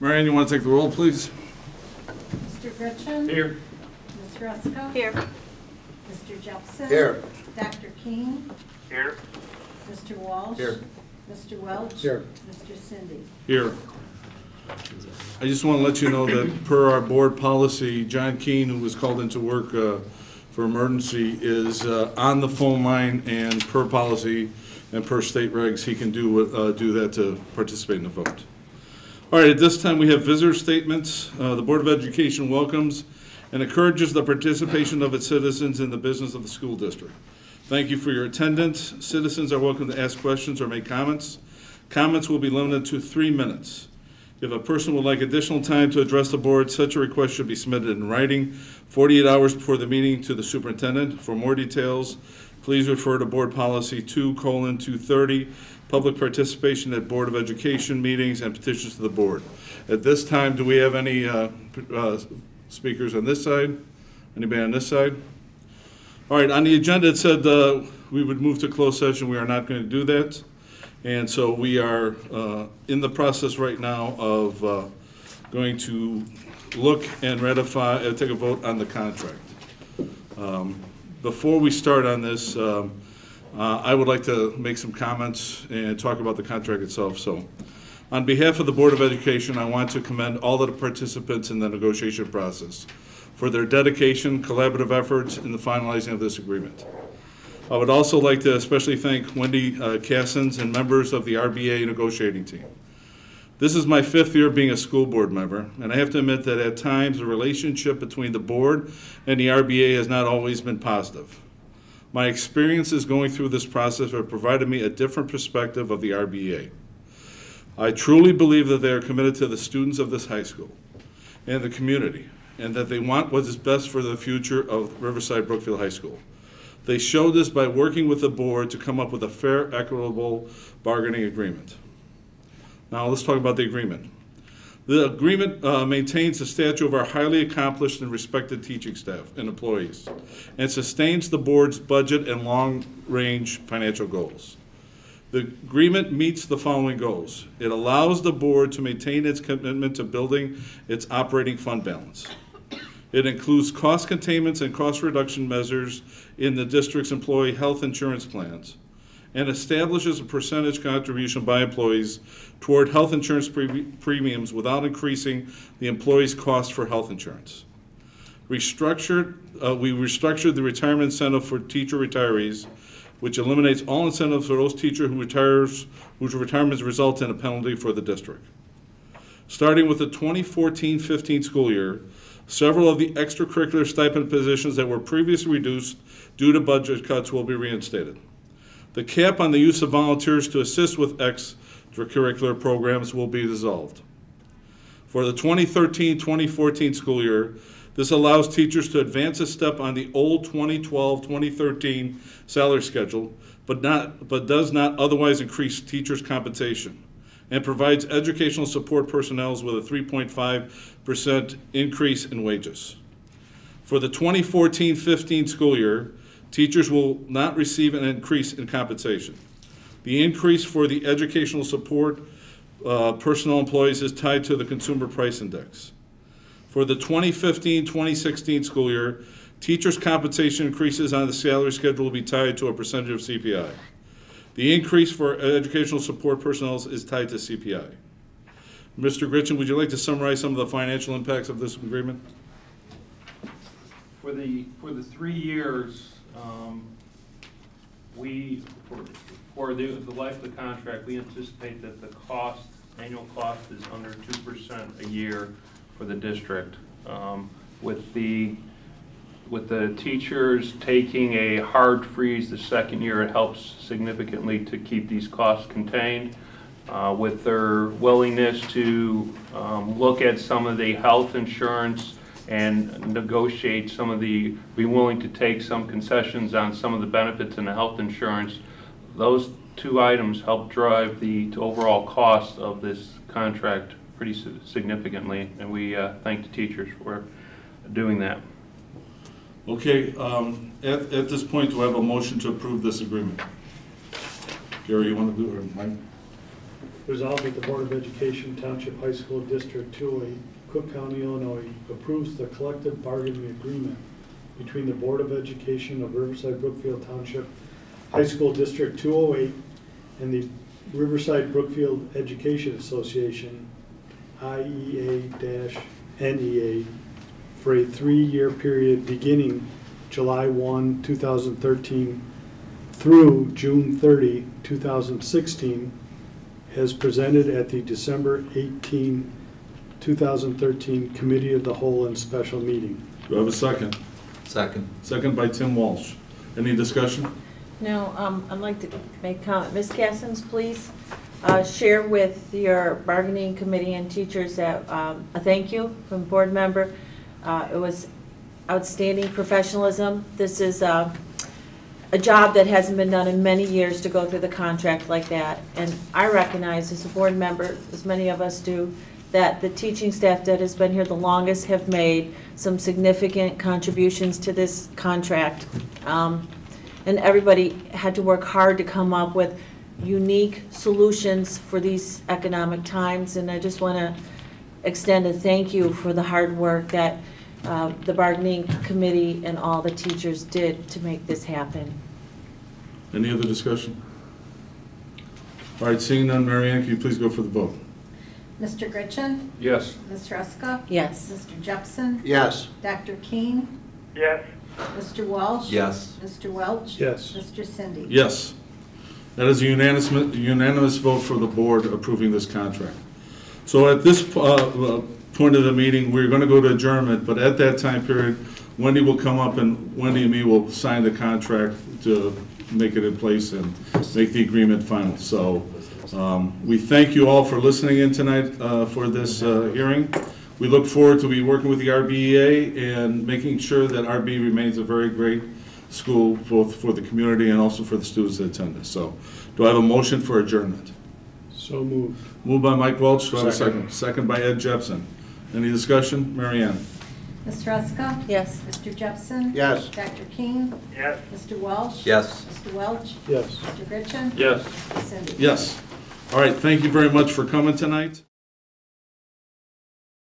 Marion, you want to take the roll, please? Mr. Gryczan? Here. Ms. Hruska? Here. Mr. Jepson? Here. Dr. Keen? Here. Mr. Walsh? Here. Mr. Welch? Here. Mr. Sinde? Here. I just want to let you know that per our board policy, John Keen, who was called into work uh, for emergency, is uh, on the phone line, and per policy and per state regs, he can do, uh, do that to participate in the vote. All right, at this time, we have visitor statements. Uh, The Board of Education welcomes and encourages the participation of its citizens in the business of the school district. Thank you for your attendance. Citizens are welcome to ask questions or make comments. Comments will be limited to three minutes. If a person would like additional time to address the board, such a request should be submitted in writing 48 hours before the meeting to the superintendent. For more details, please refer to Board Policy 2 colon 230, Public Participation at Board of Education Meetings and Petitions to the Board. At this time, do we have any uh, uh, speakers on this side? Anybody on this side? All right, on the agenda, it said uh, we would move to closed session. We are not going to do that. And so we are uh, in the process right now of uh, going to look and ratify, uh, take a vote on the contract. Um, Before we start on this, um, uh, I would like to make some comments and talk about the contract itself. So, on behalf of the Board of Education, I want to commend all of the participants in the negotiation process for their dedication, collaborative efforts in the finalizing of this agreement. I would also like to especially thank Wendy uh, Cassens and members of the RBA negotiating team. This is my fifth year being a school board member, and I have to admit that at times the relationship between the board and the RBA has not always been positive. My experiences going through this process have provided me a different perspective of the RBA. I truly believe that they are committed to the students of this high school and the community, and that they want what is best for the future of Riverside Brookfield High School. They showed this by working with the board to come up with a fair, equitable bargaining agreement. Now, let's talk about the agreement. The agreement uh, maintains the stature of our highly accomplished and respected teaching staff and employees, and sustains the board's budget and long-range financial goals. The agreement meets the following goals. It allows the board to maintain its commitment to building its operating fund balance. It includes cost containments and cost reduction measures in the district's employee health insurance plans and establishes a percentage contribution by employees toward health insurance pre- premiums without increasing the employee's cost for health insurance. Restructured, uh, we restructured the retirement incentive for teacher retirees, which eliminates all incentives for those teacher who retires, whose retirements result in a penalty for the district. Starting with the 2014-15 school year, several of the extracurricular stipend positions that were previously reduced due to budget cuts will be reinstated. The cap on the use of volunteers to assist with extracurricular programs will be dissolved. For the 2013-2014 school year, this allows teachers to advance a step on the old 2012-2013 salary schedule, but not, but does not otherwise increase teachers' compensation, and provides educational support personnel with a 3.5% increase in wages. For the 2014-15 school year, teachers will not receive an increase in compensation. The increase for the educational support uh, personnel employees is tied to the Consumer Price Index. For the 2015-2016 school year, teachers' compensation increases on the salary schedule will be tied to a percentage of CPI. The increase for educational support personnel is tied to CPI. Mr. Gryczan, would you like to summarize some of the financial impacts of this agreement? For the, for the three years, um, we, for, for the, the life of the contract, we anticipate that the cost, annual cost is under two percent a year for the district. Um, With the, with the teachers taking a hard freeze the second year, it helps significantly to keep these costs contained. Uh, With their willingness to um, look at some of the health insurance and negotiate some of the, be willing to take some concessions on some of the benefits in the health insurance, those two items help drive the overall cost of this contract pretty significantly, and we uh, thank the teachers for doing that. Okay, um, at, at this point, do I have a motion to approve this agreement? Gary, you want to do it, or Mike? Resolved that the Board of Education Township High School District 208, Cook County, Illinois, approves the collective bargaining agreement between the Board of Education of Riverside Brookfield Township High School District 208 and the Riverside Brookfield Education Association, IEA-NEA, for a three-year period beginning July 1, 2013 through June 30, 2016, as presented at the December 18, 2013 Committee of the Whole and Special Meeting. Do I have a second? Second. Second by Tim Walsh. Any discussion? No, um, I'd like to make comment. Ms. Cassens, please, uh, share with your bargaining committee and teachers that, um, a thank you from a board member. Uh, it was outstanding professionalism. This is, uh, a job that hasn't been done in many years to go through the contract like that. And I recognize as a board member, as many of us do, that the teaching staff that has been here the longest have made some significant contributions to this contract. Um, and everybody had to work hard to come up with unique solutions for these economic times. And I just want to extend a thank you for the hard work that uh, the bargaining committee and all the teachers did to make this happen. Any other discussion? All right, seeing none, Mary Ann, can you please go for the vote? Mr. Gryczan? Yes. Ms. Hruska? Yes. Mr. Jepson? Yes. Dr. Keen? Yes. Mr. Walsh? Yes. Mr. Welch? Yes. Mr. Sinde? Yes. That is a unanimous, unanimous vote for the board approving this contract. So at this uh, uh, point of the meeting, we're going to go to adjournment, but at that time period, Wendy will come up and Wendy and me will sign the contract to make it in place and make the agreement final. So um, we thank you all for listening in tonight uh, for this uh, hearing. We look forward to be working with the RBEA and making sure that RB remains a very great school, both for the community and also for the students that attend us. So do I have a motion for adjournment? So moved. Moved by Mike Welch, do I have a Second. second? Second by Ed Jepson. Any discussion? Marianne. Ann? Ms. Hruska? Yes. Mr. Jepson? Yes. Dr. Keen? Yes. Mr. Walsh? Yes. Mr. Welch? Yes. Mr. Gryczan? Yes. Mr. Sinde? Yes. All right, thank you very much for coming tonight.